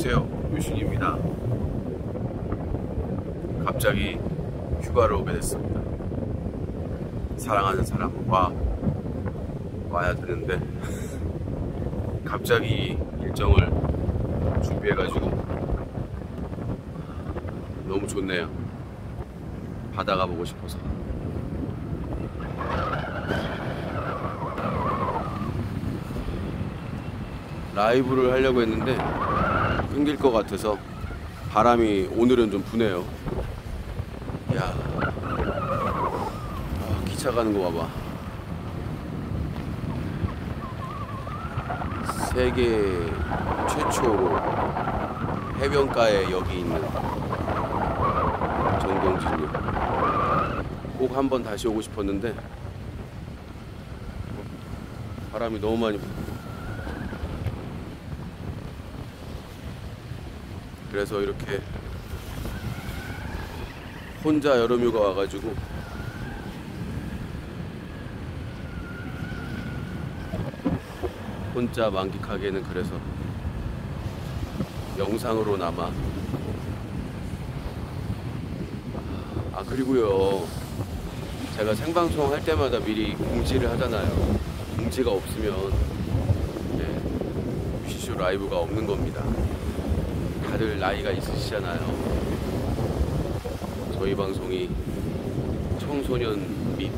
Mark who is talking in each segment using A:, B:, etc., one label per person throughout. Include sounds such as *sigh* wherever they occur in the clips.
A: 안녕하세요 유신입니다. 갑자기 휴가를 오게 됐습니다. 사랑하는 사람과 와야 되는데 *laughs* 갑자기 일정을 준비해 가지고 너무 좋네요. 바다가 보고 싶어서. 라이브를 하려고 했는데 끊길 것 같아서 바람이 오늘은 좀 부네요. 야, 아, 기차 가는 거 봐봐. 세계 최초로 해변가에 여기 있는 정동진역. 꼭 한번 다시 오고 싶었는데 바람이 너무 많이 부. 그래서 이렇게 혼자 여름휴가 와가지고 혼자 만끽하기에는 그래서 영상으로 남아. 아 그리고요. 제가 생방송 할 때마다 미리 공지를 하잖아요. 공지가 없으면 네, 뮤시쇼 라이브가 없는 겁니다 다들 나이가 있으시잖아요. 저희 방송이 청소년 및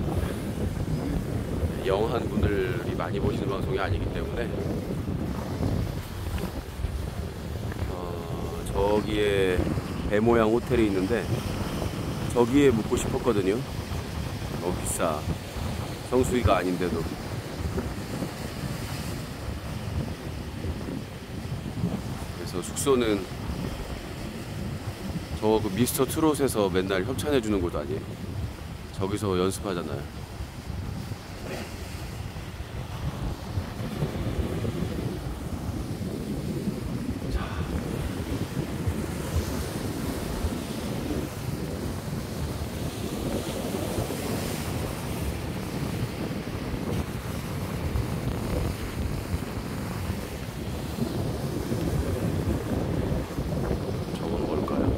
A: 영한 분들이 많이 보시는 방송이 아니기 때문에 어, 저기에 배 모양 호텔이 있는데 저기에 묵고 싶었거든요. 너무 비싸. 성수기가 아닌데도. 그래서 숙소는 저 그 미스터 트롯에서 맨날 협찬해 주는 곳 아니에요? 저기서 연습하잖아요. 자. 저건 뭘까요?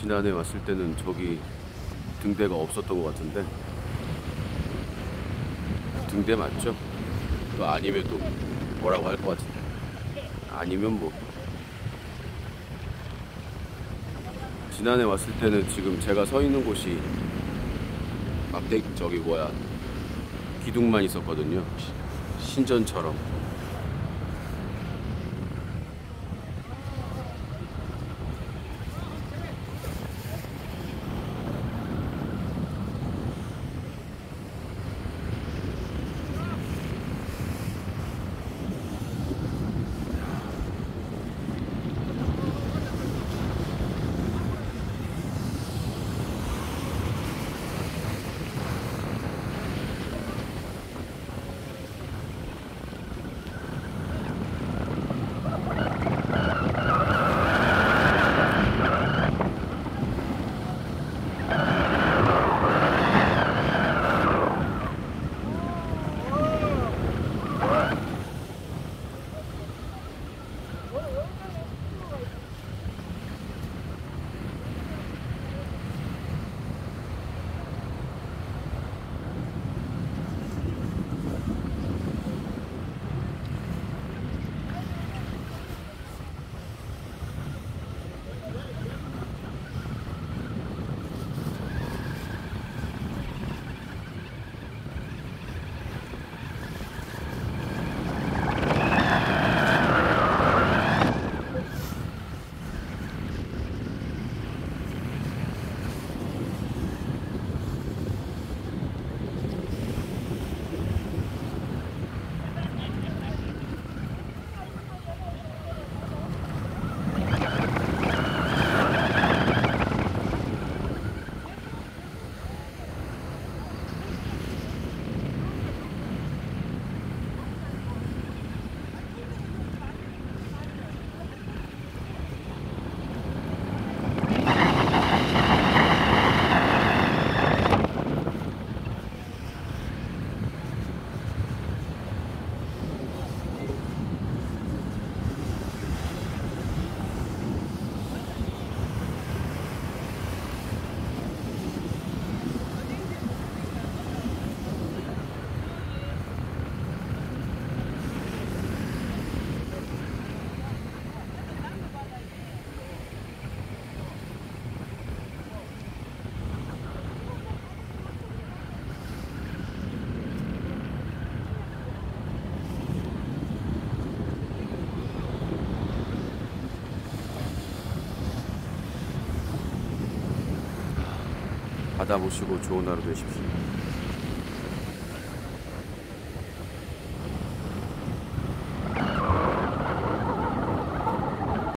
A: 지난해 왔을 때는 저기 등대가 없었던 것 같은데. 등대 맞죠? 또 아니면 또 뭐라고 할 것 같은데. 아니면 뭐. 지난해 왔을 때는 지금 제가 서 있는 곳이 막대 저기 뭐야. 기둥만 있었거든요. 시- 신전처럼 바다 보시고 좋은 하루 되십시오.